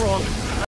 wrong.